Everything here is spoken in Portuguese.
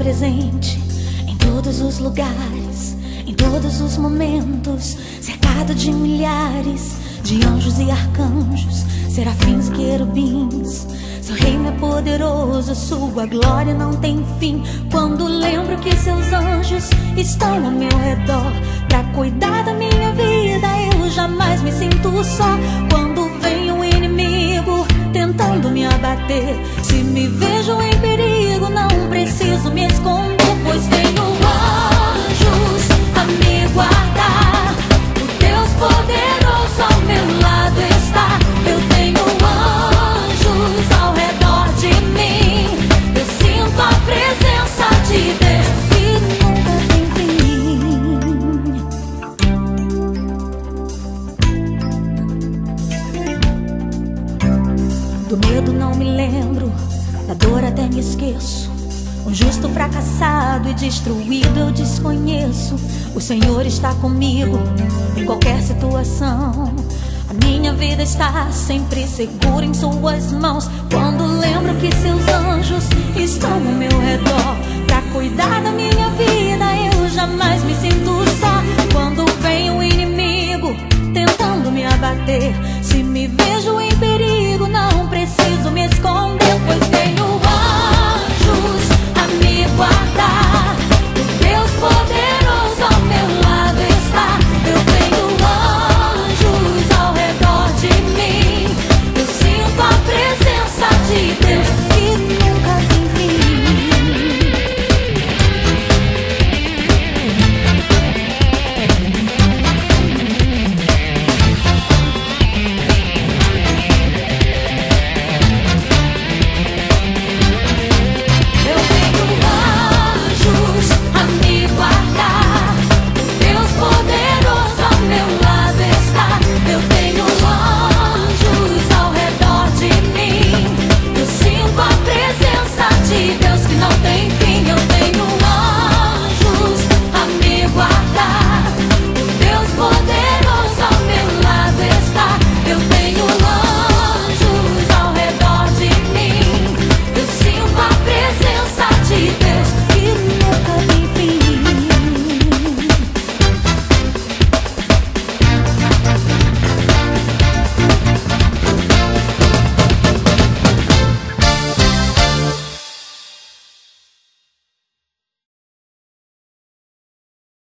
presente em todos os lugares, em todos os momentos, cercado de milhares de anjos e arcanjos, serafins e querubins. Seu reino é poderoso, sua glória não tem fim. Quando lembro que seus anjos estão ao meu redor para cuidar da minha vida, eu jamais me sinto só. Quando Do medo não me lembro, da dor até me esqueço. Um justo fracassado e destruído eu desconheço. O Senhor está comigo em qualquer situação. A minha vida está sempre segura em Suas mãos. Quando lembro que Seus anjos estão ao meu redor para cuidar da minha vida, eu jamais me sinto só. Quando vem o inimigo tentando me abater, se me vejo em perigo. see no te